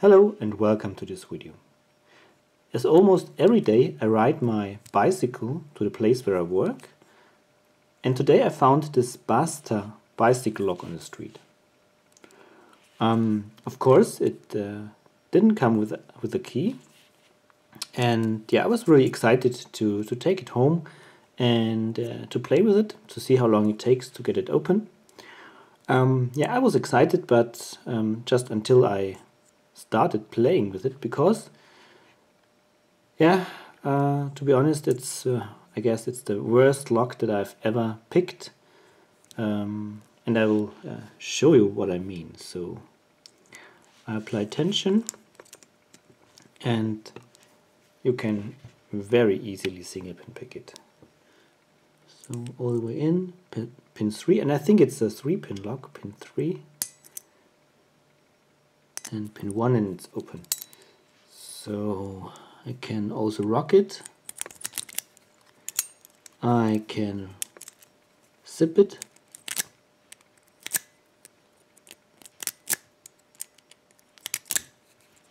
Hello and welcome to this video. As almost every day I ride my bicycle to the place where I work and today I found this Basta bicycle lock on the street. Um, of course it uh, didn't come with a, with a key and yeah I was really excited to, to take it home and uh, to play with it to see how long it takes to get it open. Um, yeah I was excited but um, just until I started playing with it because yeah uh, to be honest it's uh, I guess it's the worst lock that I've ever picked. Um, and I will uh, show you what I mean. So I apply tension and you can very easily sing up and pick it. So all the way in pin, pin 3 and I think it's a 3 pin lock pin 3 and pin 1 and it's open. So I can also rock it. I can zip it.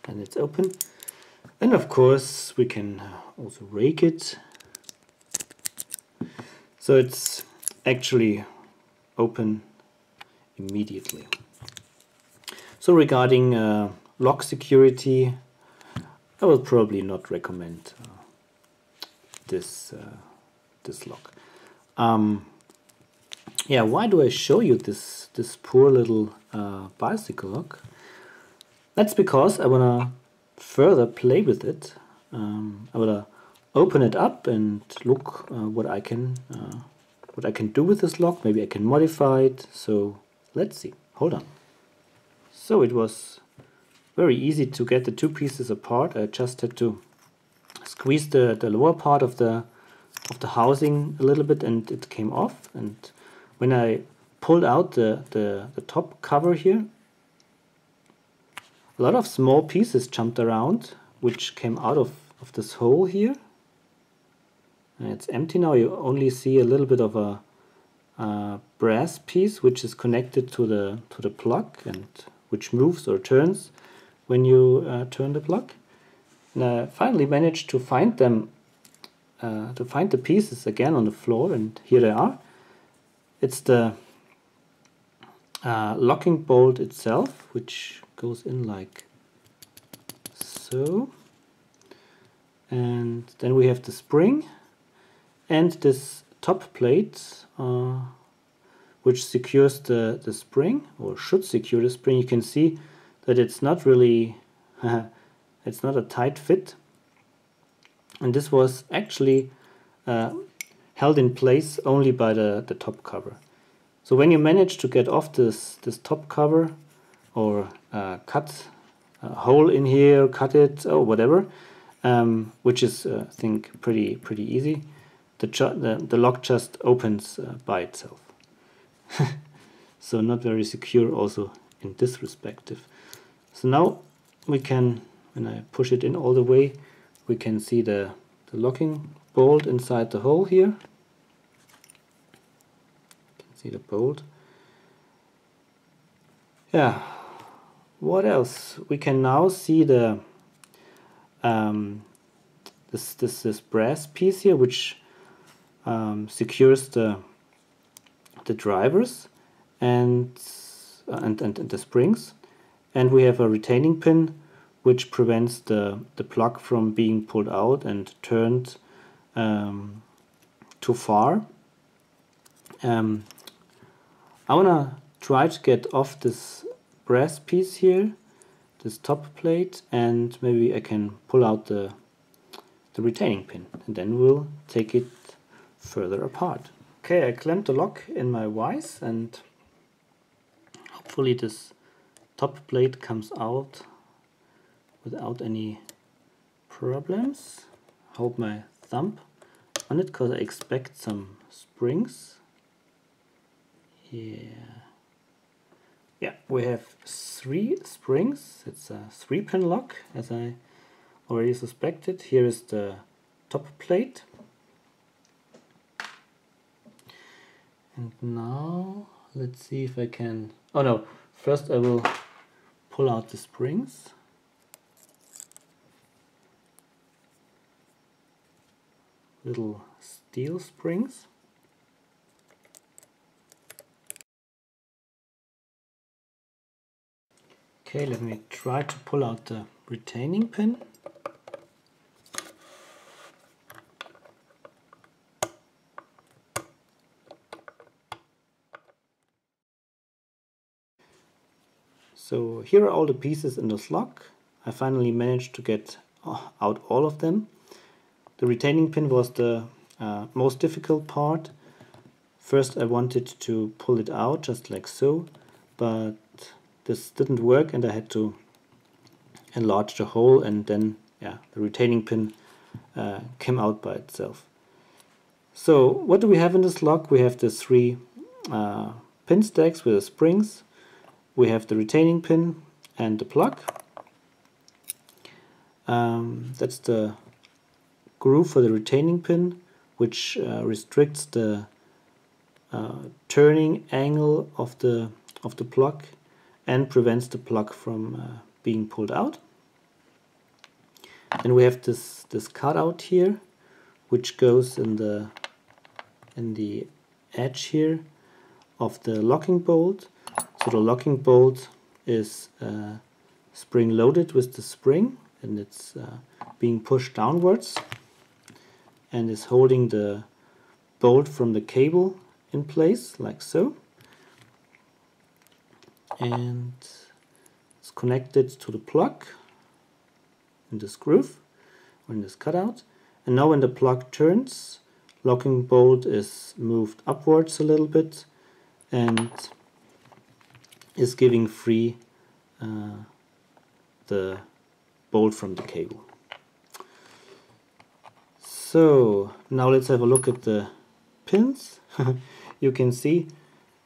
And it's open. And of course we can also rake it. So it's actually open immediately. So regarding uh, lock security, I will probably not recommend uh, this uh, this lock. Um, yeah, why do I show you this this poor little uh, bicycle lock? That's because I wanna further play with it. Um, I wanna open it up and look uh, what I can uh, what I can do with this lock. Maybe I can modify it. So let's see. Hold on. So it was very easy to get the two pieces apart. I just had to squeeze the, the lower part of the of the housing a little bit and it came off. And when I pulled out the, the, the top cover here a lot of small pieces jumped around which came out of, of this hole here. And it's empty now. You only see a little bit of a, a brass piece which is connected to the to the plug. And which moves or turns when you uh, turn the plug. And I finally managed to find them, uh, to find the pieces again on the floor, and here they are. It's the uh, locking bolt itself, which goes in like so. And then we have the spring and this top plate uh, which secures the, the spring or should secure the spring. You can see that it's not really it's not a tight fit. And this was actually uh, held in place only by the, the top cover. So when you manage to get off this this top cover or uh, cut a hole in here cut it or whatever um, which is uh, I think pretty pretty easy the, the, the lock just opens uh, by itself so not very secure also in this respective. So now we can, when I push it in all the way, we can see the, the locking bolt inside the hole here. You can see the bolt. Yeah, what else? We can now see the um, this, this, this brass piece here, which um, secures the the drivers and, uh, and, and, and the springs and we have a retaining pin which prevents the, the plug from being pulled out and turned um, too far. Um, I wanna try to get off this brass piece here, this top plate, and maybe I can pull out the, the retaining pin and then we'll take it further apart. Okay, I clamped the lock in my vise and hopefully this top plate comes out without any problems. Hold my thumb on it because I expect some springs. Yeah. Yeah, we have three springs. It's a three pin lock as I already suspected. Here is the top plate And now let's see if I can, oh no, first I will pull out the springs. Little steel springs. Okay, let me try to pull out the retaining pin. So here are all the pieces in this lock. I finally managed to get uh, out all of them. The retaining pin was the uh, most difficult part. First I wanted to pull it out just like so, but this didn't work and I had to enlarge the hole and then yeah, the retaining pin uh, came out by itself. So what do we have in this lock? We have the three uh, pin stacks with the springs we have the retaining pin and the plug. Um, that's the groove for the retaining pin, which uh, restricts the uh, turning angle of the of the plug and prevents the plug from uh, being pulled out. And we have this this cutout here, which goes in the in the edge here of the locking bolt so the locking bolt is uh, spring loaded with the spring and it's uh, being pushed downwards and is holding the bolt from the cable in place like so. And it's connected to the plug in this groove or in this cutout and now when the plug turns locking bolt is moved upwards a little bit and is giving free uh, the bolt from the cable. So now let's have a look at the pins. you can see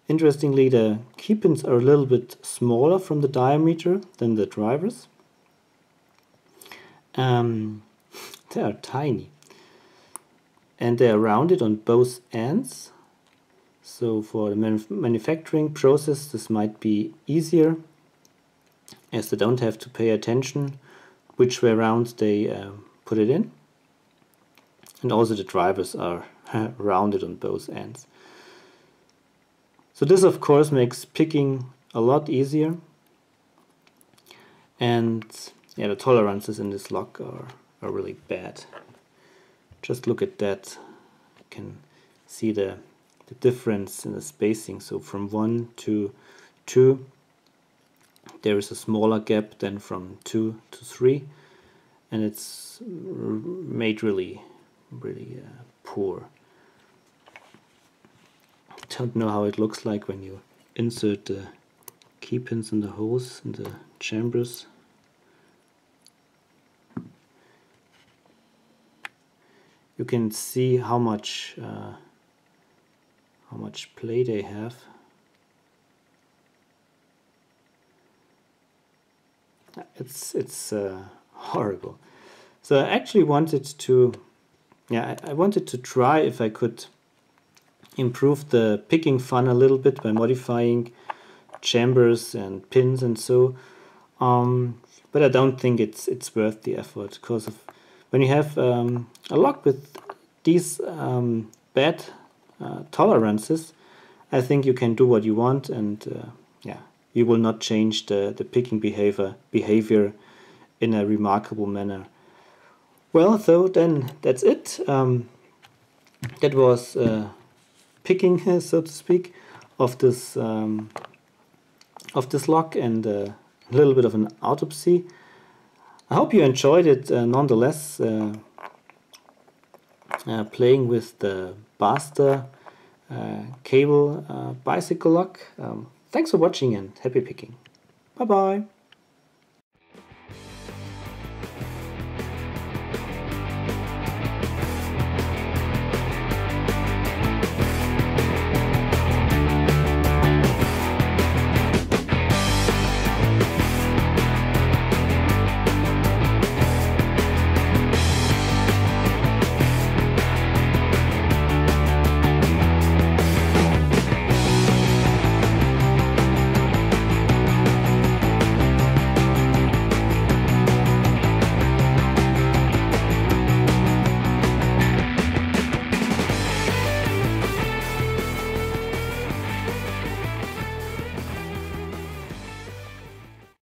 interestingly the key pins are a little bit smaller from the diameter than the drivers. Um, they are tiny and they are rounded on both ends so for the manuf manufacturing process this might be easier as they don't have to pay attention which way around they uh, put it in. And also the drivers are rounded on both ends. So this of course makes picking a lot easier and yeah the tolerances in this lock are, are really bad. Just look at that. You can see the the difference in the spacing. So from 1 to 2 there is a smaller gap than from 2 to 3 and it's made really really uh, poor. Don't know how it looks like when you insert the key pins in the holes in the chambers. You can see how much uh, how much play they have. It's it's uh, horrible. So I actually wanted to, yeah, I, I wanted to try if I could improve the picking fun a little bit by modifying chambers and pins and so. Um, but I don't think it's it's worth the effort because when you have um, a lock with these um, bad tolerances, I think you can do what you want and uh, yeah, you will not change the, the picking behavior, behavior in a remarkable manner. Well, so then that's it. Um, that was uh, picking, so to speak, of this um, of this lock and uh, a little bit of an autopsy. I hope you enjoyed it uh, nonetheless. Uh, uh, playing with the Basta uh, cable uh, bicycle lock. Um, thanks for watching and happy picking. Bye bye.